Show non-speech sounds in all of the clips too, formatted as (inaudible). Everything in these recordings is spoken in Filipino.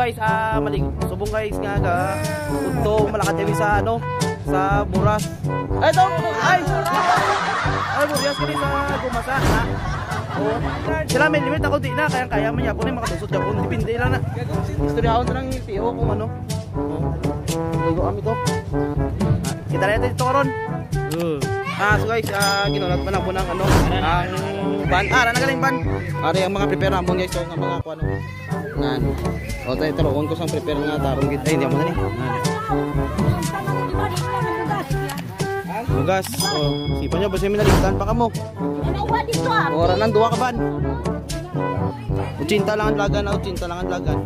guys, ah, malig subong guys nga ga. Punto malakad kami sa ano, sa Buras. Ay, ito, ay. Ay, Buras kami sa Gumasa, ha. Oh. Sila may limit ako di na, kaya kaya man yapon ni makatusot yapon, dipindi lang na. Istorya ako ng PO kung ano. Ligo kami to. Kita na dito karon. Uh. Ah, so guys, ah, ginulat pa na po ng ano, ang ban. Ah, na galing ban. Ari ang mga prepare mo guys, so nga mga ano. Ngan. O tayo taruon ko sang prepare nga tarong gid. Ay, hindi mo na ni. Bugas. Oh, sipa nyo basta minalitan pa kamo. Ora nang duwa ka ban. Ucinta lang ang lagan, ucinta lang ang lagan.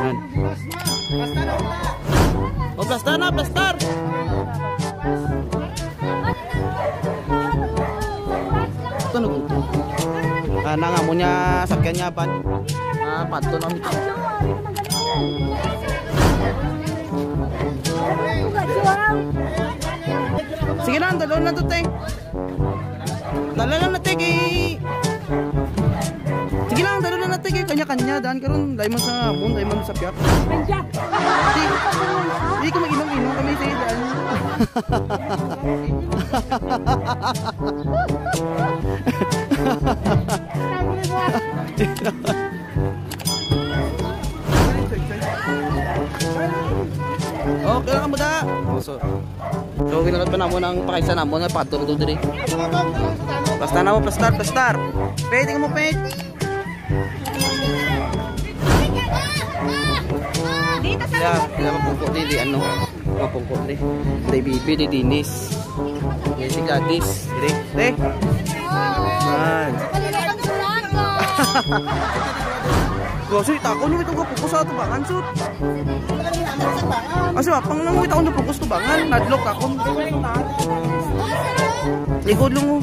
Yan. Oh, plastar na, plastar. Ito Ah, nga mo niya sakyan niya pan. Ah, pato na mi. Sige na, dalawa na to, te. Dalawa lang na, te, kay... Sige lang, dalawa na, te, kay kanya-kanya. Daan karon dahil man sa amon, dahil man sa piyak. Hindi, hindi ko mag-inom-inom kami sa daan. (laughs) Okay lang mo da. So, so ginalot pa namo ng pakisa namo nga pato do diri. Plastar na mo, plastar, plastar. Pwede mo, pwede. Yeah, sila mapungko di di ano, mapungko di. Di bibi di dinis. Di si Gladys, dire. Di. Man. Kasi tako nung ito ko sa tubangan sud. Kasi wapang nang ito ko fokus tubangan, nadlok ako. Likod lang mo.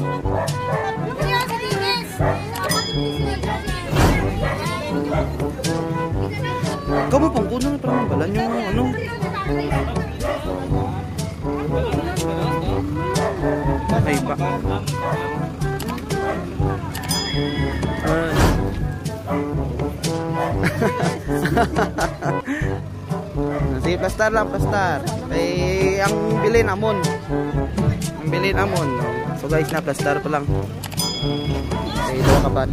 Kamu pang kuno na parang balan yung ano. Ay ba. (laughs) Sige, plastar lang, plastar. Eh, ang bilin amon. Ang bilin amon. So guys, na plastar pa lang. Eh, dalawa ka ba?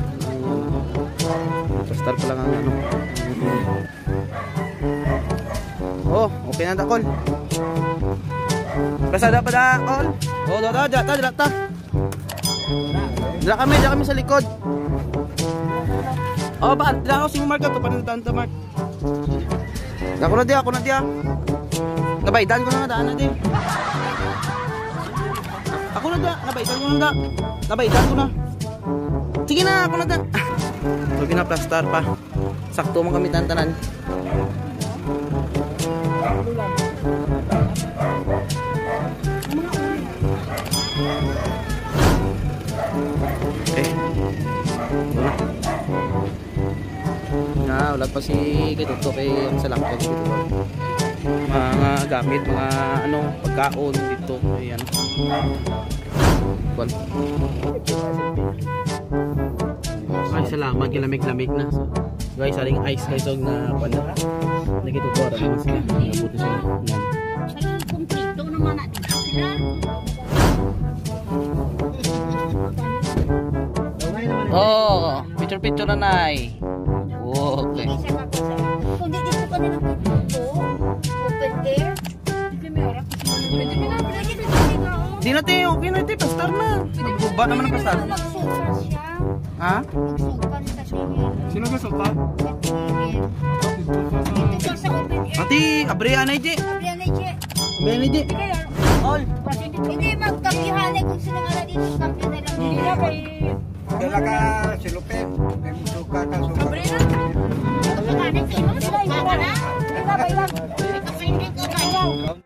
Plastar pa lang ang ano. Oh, okay na takol. Pasada pa da, all. Oh, da, da, da, da, da, da. Dila kami, dila kami sa likod. Oh, ba, dila ako si Mark to, panuntan to, Mark. Ako na di, ako na di ah. Nabaydan ko na nga daan na di. Ako na da, nabaydan ko na da. Nabaydan ko na. Sige na, ako na da. So, pinaplastar pa. Sakto mo kami tantanan. Eh. Na, wala pa si Gituto kay ang salakot dito. Mga gamit, mga ano, pagkaon dito. Ayan. Well. Ay, salamat. Gilamig-lamig na. So, guys, aling ice guys. Og na, pala. Nagituto. Naman sila. Nabuto sila. Yan. Kumplito naman natin sila. Oh, picture-picture na nai. Di na te, okay na te, pastar na. Nagbuba naman ang pastar. Magsuka siya. Ha? Magsuka sa tingin. Sino ka ka air. Ati, abriya na ije. Sabi yan na, Che. Abriya na ije. All. Hindi magkampihan eh kung sino nga na dito kampihan na lang. Hindi na kay... Dala ka si Lupet. May musuka ka sa Sabrina. Ano nga na sino? Yung mga na? Hindi na ba? Kasi hindi ko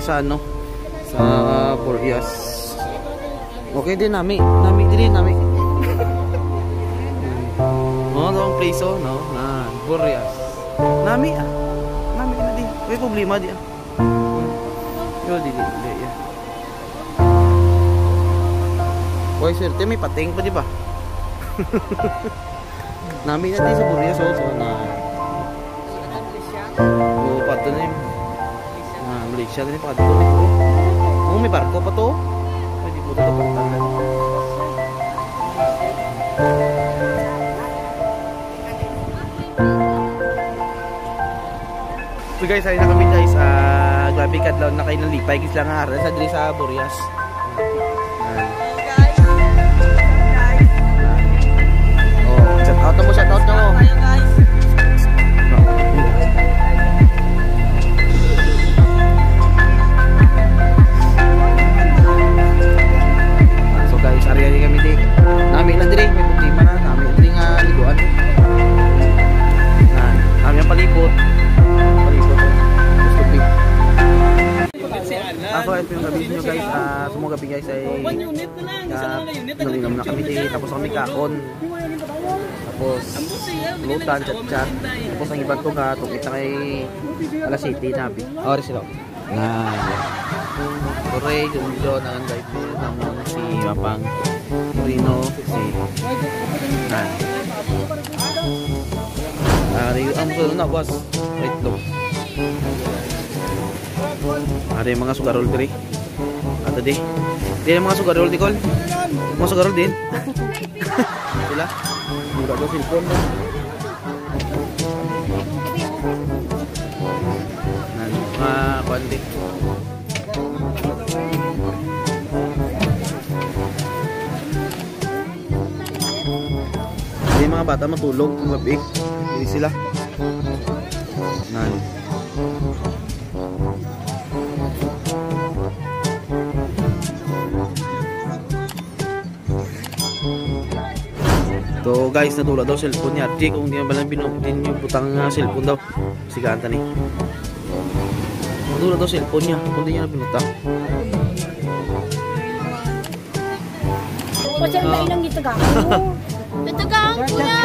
kaya. sa ano sa Purias okay din nami nami din nami. (laughs) Oh no place oh no na Purias nami ah. Nami na di may problema di ah. Yo di di di ya Why swerte may pating pa di ba? (laughs) Nami na di sa Purias oh. So na oh Ah, Malaysia din pa dito. Oh, may barko pa to. Pwede po dito pagtalan. So guys, ayun na kami guys. Ah, grabe kadlaw na kayo ng lipay. Gis lang nga sa diri Burias. Din. Tapos lutan, chat-chat. Tapos ang iba to nga, tukit na kay alas 7 nabi. Oh, sila. Nah, Kore, Junjo, nangan guys. Namun si Mapang Rino, si Nah. Ari, ang sunod na boss. Wait lang. Ari mga sugarol diri. Ato di. Di mga sugarol di kol. Mga sugarol din. (laughs) Sila. Mura daw cellphone mo. Nan, mga kuandi. Hindi mga bata matulog ng gabi. Hindi sila. Nan. To guys, natulog daw cellphone niya. Di kung di naman lang binutin yung butang uh, cellphone daw. Si Ganta ni. Natulog daw cellphone niya. Kung di niya na binutang. Pasal na ilang gitaga ko. Gitagaan ko na.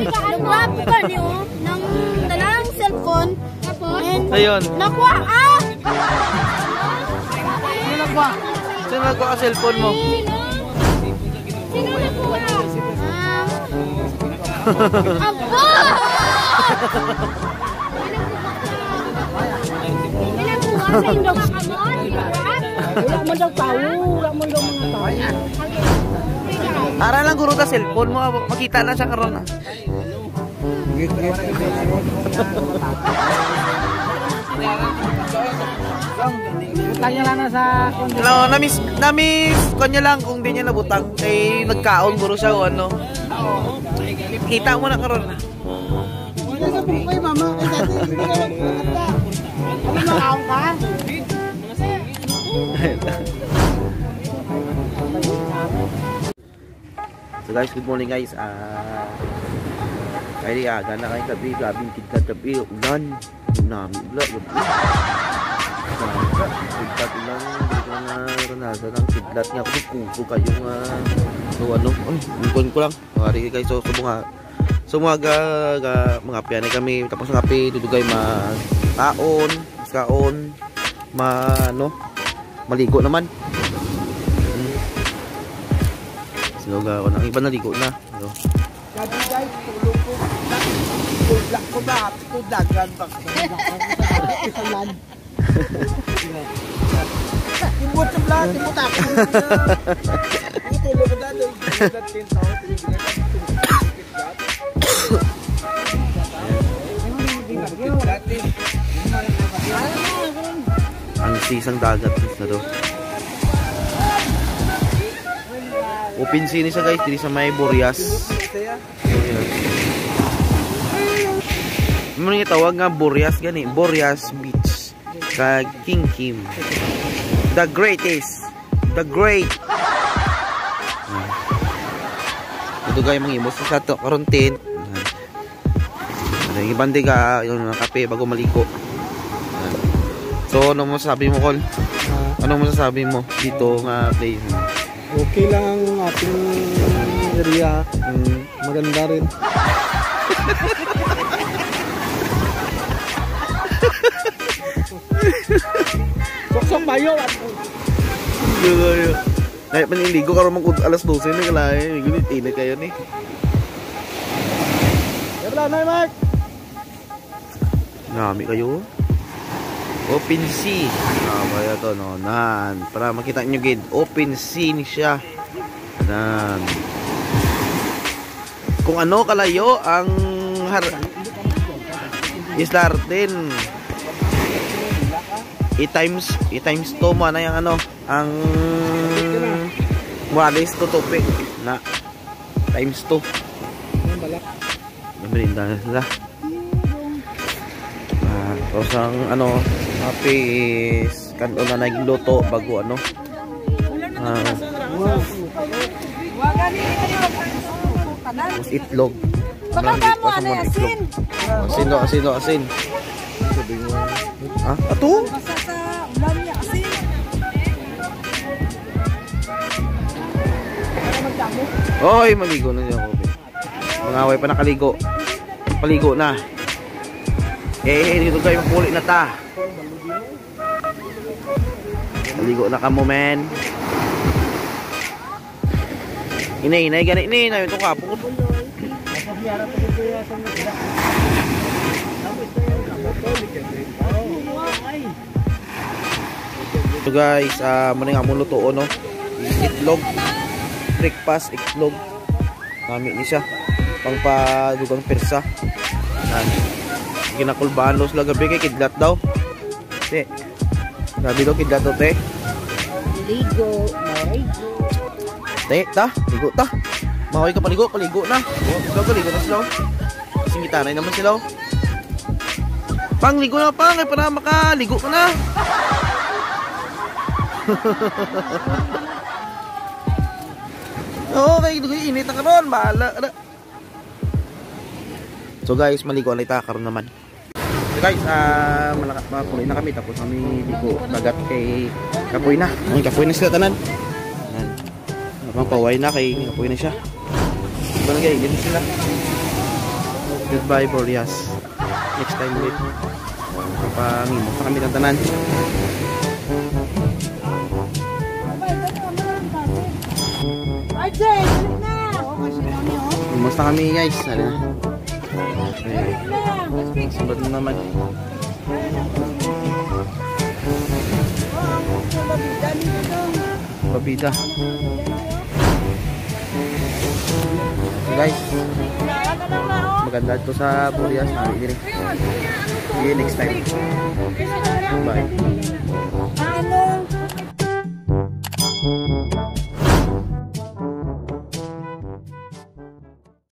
Nagwapo ka niyo ng (laughs) dalang cellphone. Tapos, Ayun. nakuha ah! Sino nagwa? Sino nagwa ka cellphone mo? Sino? Sino nakuha? Ah. Aba! Pinakuha sa indok ka mo? Wala mo daw tao. Wala mo daw mga. Ara lang guro ta cellphone mo. Makita na siya karon ah. Tanya lang na sa No, namis namis kanya lang kung di niya nabutang kay nagkaon guro siya o ano. Kita mo na karon. Wala sa bukoy, mama. Ay, dati, hindi ka lang kumanta. Ano makaon ka? So guys, good morning guys. Ah Kaya aga na kayo gabi, gabing kidlat gabi, ulan. Nami, ulan, gabi. Kidlat ulan, hindi ko na ranasan ng kidlat nga. Kasi kuso kayo nga. So ano, ay, lingkon ko lang. Mari guys, so, mga So mga ga, ga, mga piyanay kami, tapos nga pi, dudugay ma taon, kaon, ma, ano, maligo naman. Mm. So, ga, ang iba naligo na. So, guys, tulog ko. Tulak ko ba? Tulagan ba? Tulagan. (laughs) Imut sa blat, imut ako. Tulog din tao. ang sisang dagat na to. Open sea ni siya guys, dili sa may Boreas. Ano nga tawag nga Boreas gani? Boreas Sa King Kim. The greatest. The great. Ah. Ito guys mga imos sa to karon tin. Ano yung ibang diga, yung kape bago maligo. Ayan. So, ano mo sabi mo, Col? Ano mo sasabi mo dito nga place? Okay lang ang ating area. Mm, Maganda rin. Soksok bayo. Gayo. Ay, paniligo karon mag alas 12 na kalay. Gunit init kayo ni. Wala na, Mark. Nami kayo. Open sea. Ah, kaya to no. Nan, para makita nyo gid, open sea ni siya. Nan. Kung ano kalayo ang har Isla Arden. I times i times 2 mo na yung ano, ang Mualis to topic na times 2. Mabrinda na sila. Ah, tapos ang ano, happy is kanto na naging luto bago ano. Ah, tapos itlog. Baka mo sa ano mga asin. Asin asin no, asin. Ah, ato? Oy, maligo na siya, Kobe. Mga away pa nakaligo. Paligo na. Eh, dito kayo puli na ta. Paligo na ka mo, men. Inay, inay, gani, inay, inay, ito ka, pukot. So guys, uh, muna nga muna to, no? Itlog. Breakfast, itlog. Kami ni siya. Pang padugang persa. Yan. Ginakulbahan sila gabi kay kidlat daw. Te. Gabi daw kidlat daw, te. Ligo. Te, ta, ligo ta. Mahoy ka paligo, paligo na. Oh, sila ka, ligo na sila. Kasing gitanay naman sila. oh. Pang, ligo na pang, ay para makaligo ka na. (laughs) okay, dugoy, init na karon, bahala ka na. So guys, maligo na ita karon naman. So guys, ah, malaka pa puloy na kami tapos kami ligo dagat kay Kapoy na. Ay, Kapoy na sila tanan. Yan. Habang paway na kay Kapoy na siya. Iba na guys, dito sila. Goodbye, Boreas. Next time ulit. Papangimok pa kami ng tanan. Kumusta kami guys? Ano na? Dali na! Na naman. Babida. So guys, maganda ito sa Burias. You next time. Bye.